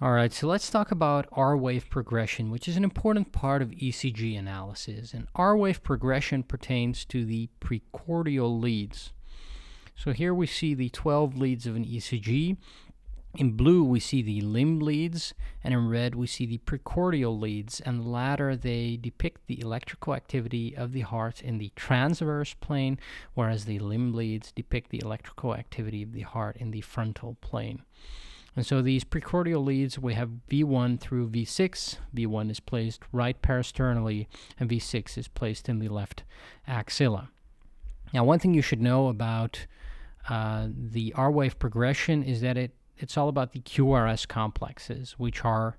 All right, so let's talk about R wave progression, which is an important part of ECG analysis. And R wave progression pertains to the precordial leads. So here we see the 12 leads of an ECG. In blue, we see the limb leads, and in red, we see the precordial leads. And the latter, they depict the electrical activity of the heart in the transverse plane, whereas the limb leads depict the electrical activity of the heart in the frontal plane. And so these precordial leads, we have V1 through V6. V1 is placed right parasternally, and V6 is placed in the left axilla. Now, one thing you should know about uh, the R wave progression is that it, it's all about the QRS complexes, which are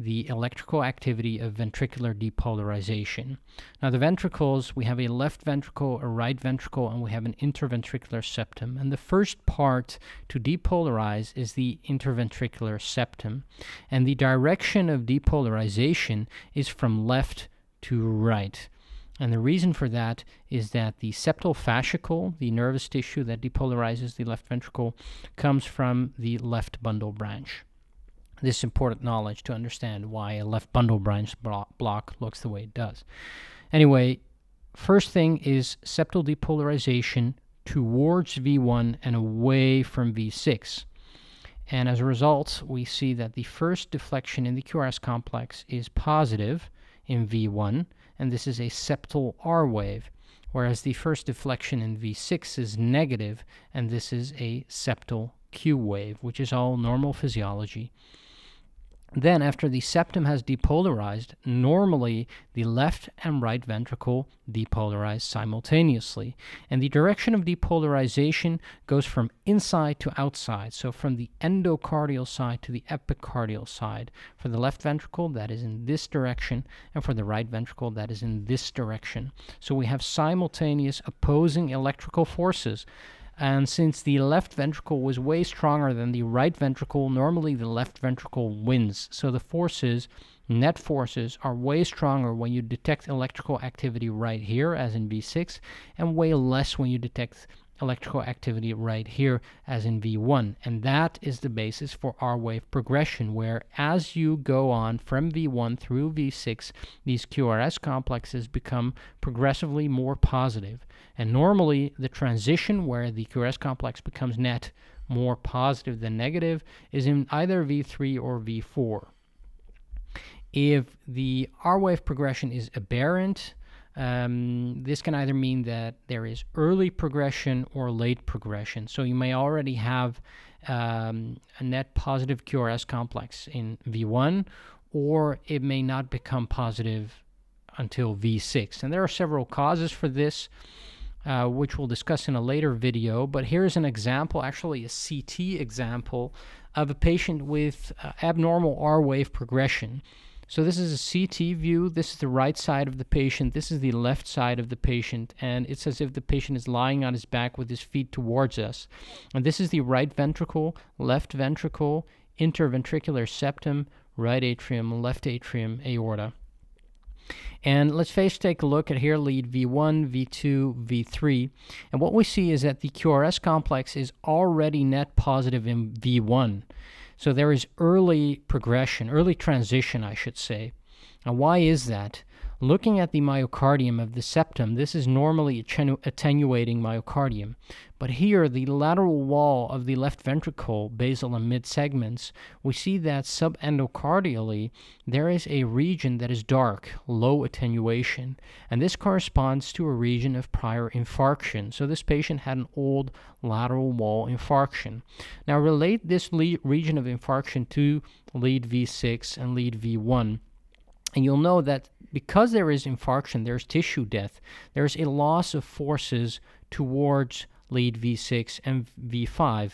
the electrical activity of ventricular depolarization. Now, the ventricles, we have a left ventricle, a right ventricle, and we have an interventricular septum. And the first part to depolarize is the interventricular septum. And the direction of depolarization is from left to right. And the reason for that is that the septal fascicle, the nervous tissue that depolarizes the left ventricle, comes from the left bundle branch this important knowledge to understand why a left bundle branch block looks the way it does. Anyway, first thing is septal depolarization towards V1 and away from V6. And as a result, we see that the first deflection in the QRS complex is positive in V1, and this is a septal R wave, whereas the first deflection in V6 is negative, and this is a septal Q wave, which is all normal physiology. Then, after the septum has depolarized, normally the left and right ventricle depolarize simultaneously. And the direction of depolarization goes from inside to outside, so from the endocardial side to the epicardial side. For the left ventricle, that is in this direction, and for the right ventricle, that is in this direction. So we have simultaneous opposing electrical forces and since the left ventricle was way stronger than the right ventricle, normally the left ventricle wins. So the forces, net forces, are way stronger when you detect electrical activity right here, as in V6, and way less when you detect electrical activity right here as in V1. And that is the basis for R wave progression, where as you go on from V1 through V6, these QRS complexes become progressively more positive. And normally, the transition where the QRS complex becomes net more positive than negative is in either V3 or V4. If the R wave progression is aberrant, um, this can either mean that there is early progression or late progression. So you may already have um, a net positive QRS complex in V1, or it may not become positive until V6. And there are several causes for this, uh, which we'll discuss in a later video. But here's an example, actually a CT example, of a patient with uh, abnormal R wave progression. So this is a CT view. This is the right side of the patient. This is the left side of the patient. And it's as if the patient is lying on his back with his feet towards us. And this is the right ventricle, left ventricle, interventricular septum, right atrium, left atrium, aorta. And let's first take a look at here lead V1, V2, V3. And what we see is that the QRS complex is already net positive in V1. So there is early progression, early transition, I should say. Now, why is that? Looking at the myocardium of the septum, this is normally attenuating myocardium. But here, the lateral wall of the left ventricle, basal and mid segments, we see that subendocardially there is a region that is dark, low attenuation. And this corresponds to a region of prior infarction. So this patient had an old lateral wall infarction. Now, relate this region of infarction to lead V6 and lead V1. And you'll know that because there is infarction, there's tissue death, there's a loss of forces towards lead V6 and V5.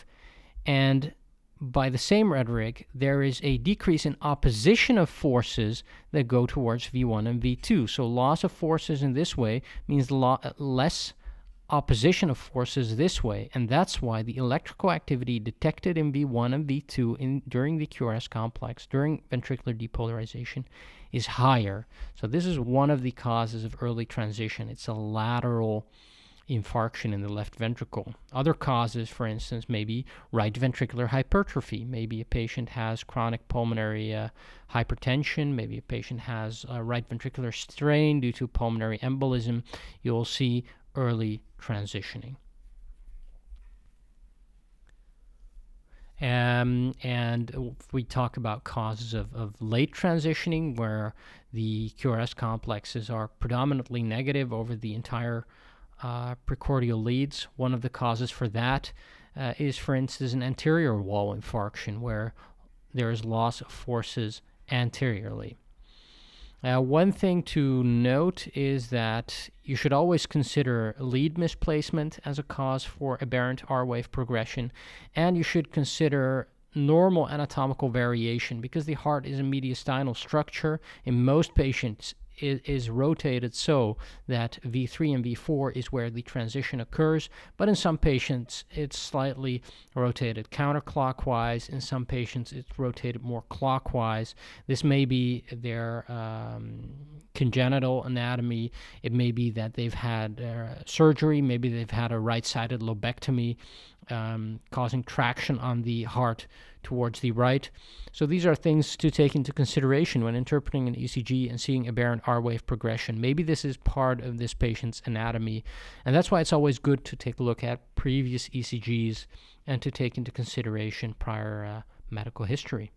And by the same rhetoric, there is a decrease in opposition of forces that go towards V1 and V2. So loss of forces in this way means less opposition of forces this way, and that's why the electrical activity detected in V1 and V2 in, during the QRS complex, during ventricular depolarization, is higher. So this is one of the causes of early transition. It's a lateral infarction in the left ventricle. Other causes, for instance, maybe right ventricular hypertrophy. Maybe a patient has chronic pulmonary uh, hypertension. Maybe a patient has a right ventricular strain due to pulmonary embolism. You'll see early transitioning. Um, and if we talk about causes of, of late transitioning, where the QRS complexes are predominantly negative over the entire uh, precordial leads, one of the causes for that uh, is, for instance, an anterior wall infarction, where there is loss of forces anteriorly. Uh, one thing to note is that you should always consider lead misplacement as a cause for aberrant R wave progression, and you should consider normal anatomical variation because the heart is a mediastinal structure. In most patients, is, is rotated so that V3 and V4 is where the transition occurs, but in some patients it's slightly rotated counterclockwise. In some patients it's rotated more clockwise. This may be their um, congenital anatomy. It may be that they've had uh, surgery, maybe they've had a right sided lobectomy um, causing traction on the heart towards the right. So these are things to take into consideration when interpreting an ECG and seeing aberrant R wave progression. Maybe this is part of this patient's anatomy, and that's why it's always good to take a look at previous ECGs and to take into consideration prior uh, medical history.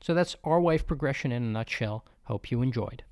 So that's R wave progression in a nutshell. Hope you enjoyed.